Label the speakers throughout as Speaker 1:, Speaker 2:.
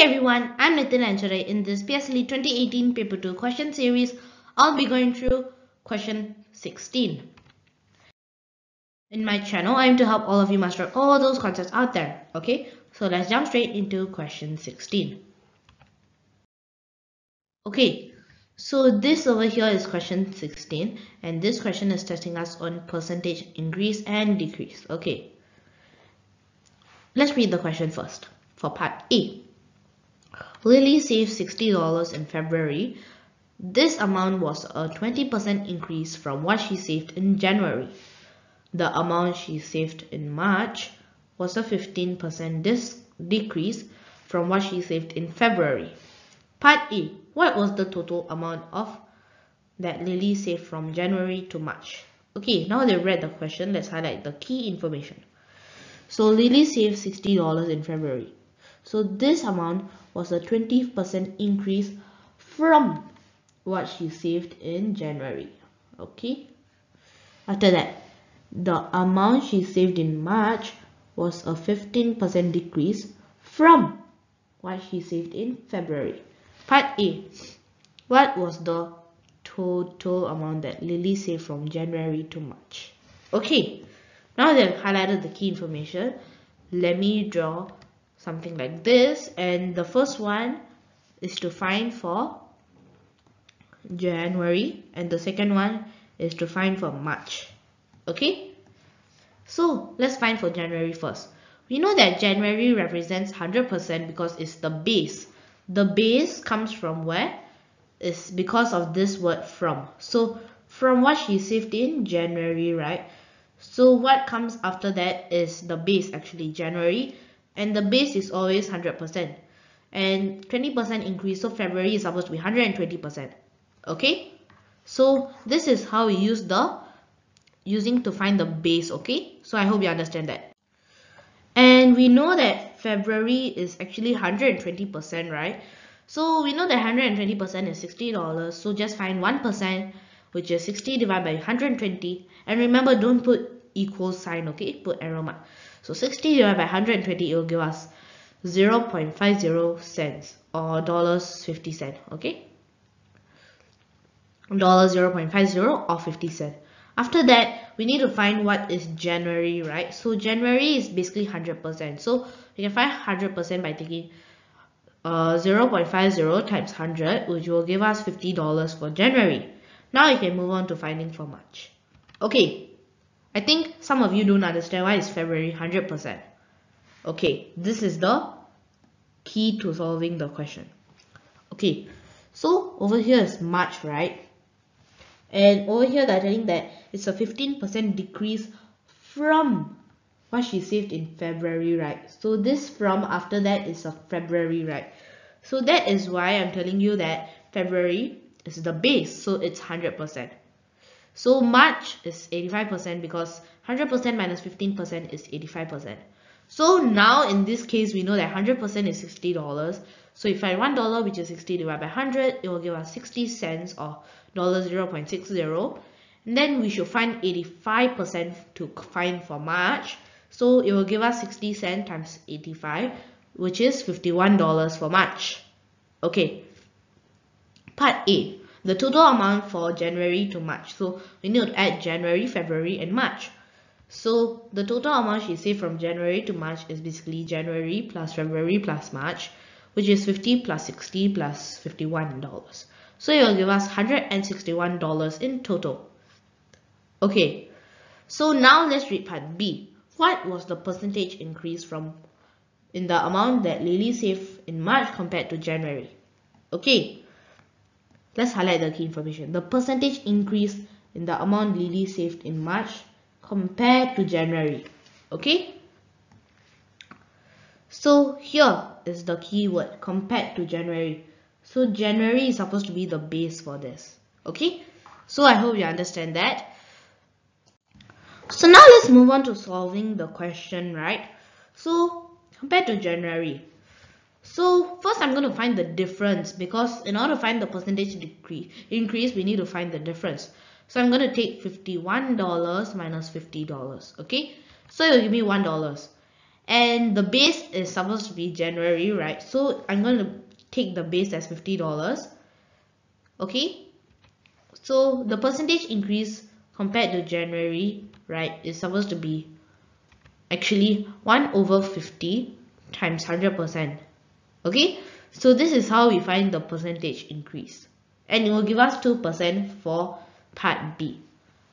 Speaker 1: everyone, I'm Nithin and in this PSLE 2018 Paper 2 question series, I'll be going through question 16. In my channel, I aim to help all of you master all those concepts out there, okay? So let's jump straight into question 16. Okay, so this over here is question 16 and this question is testing us on percentage increase and decrease, okay? Let's read the question first for part A. Lily saved $60 in February. This amount was a 20% increase from what she saved in January. The amount she saved in March was a 15% decrease from what she saved in February. Part A. What was the total amount of that Lily saved from January to March? Okay, now that we've read the question, let's highlight the key information. So Lily saved $60 in February. So this amount was a 20% increase from what she saved in January. Okay. After that, the amount she saved in March was a 15% decrease from what she saved in February. Part A. What was the total amount that Lily saved from January to March? Okay. Now that I've highlighted the key information, let me draw something like this and the first one is to find for January and the second one is to find for March. Okay? So let's find for January first. We know that January represents 100% because it's the base. The base comes from where? Is because of this word from. So from what she saved in January, right? So what comes after that is the base actually January and the base is always 100% and 20% increase so February is supposed to be 120%. Okay? So this is how we use the using to find the base okay? So I hope you understand that. And we know that February is actually 120% right? So we know that 120% is $60 so just find 1% which is 60 divided by 120 and remember don't put equal sign okay? Put arrow mark so 60 divided by 120 it will give us 0 0.50 cents or dollars 50 cent okay? Dollar 0 0.50 or 50 cent. After that we need to find what is January right? So January is basically 100% so we can find 100% by taking uh, 0 0.50 times 100 which will give us $50 for January. Now you can move on to finding for March. Okay, I think some of you don't understand why is February 100%. Okay, this is the key to solving the question. Okay, so over here is March, right? And over here they're telling that it's a 15% decrease from what she saved in February, right? So this from after that is a February, right? So that is why I'm telling you that February is the base so it's 100%. So March is 85% because 100% minus 15% is 85%. So now in this case we know that 100% is $60. So if I $1 which is 60 divided by 100 it will give us 60 cents or dollar 0.60 and then we should find 85% to find for March. So it will give us 60 cents times 85 which is $51 for March. Okay, Part A, the total amount for January to March. So we need to add January, February and March. So the total amount she saved from January to March is basically January plus February plus March, which is 50 plus 60 plus $51. So it will give us $161 in total. Okay, so now let's read part B. What was the percentage increase from in the amount that Lily saved in March compared to January? Okay, Let's highlight the key information. The percentage increase in the amount Lily saved in March compared to January. Okay? So here is the keyword compared to January. So January is supposed to be the base for this. Okay? So I hope you understand that. So now let's move on to solving the question, right? So compared to January, so first I'm going to find the difference because in order to find the percentage decrease, increase, we need to find the difference. So I'm going to take $51 minus $50, okay? So it will give me $1. and the base is supposed to be January right so I'm going to take the base as $50 okay so the percentage increase compared to January right is supposed to be actually 1 over 50 times 100% okay? So this is how we find the percentage increase. And it will give us 2% for part B.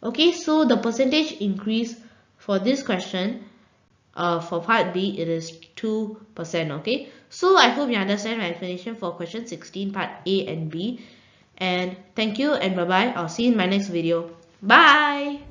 Speaker 1: Okay? So the percentage increase for this question uh, for part B it is 2% okay? So I hope you understand my explanation for question 16 part A and B. And thank you and bye bye I'll see you in my next video. Bye